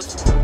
close.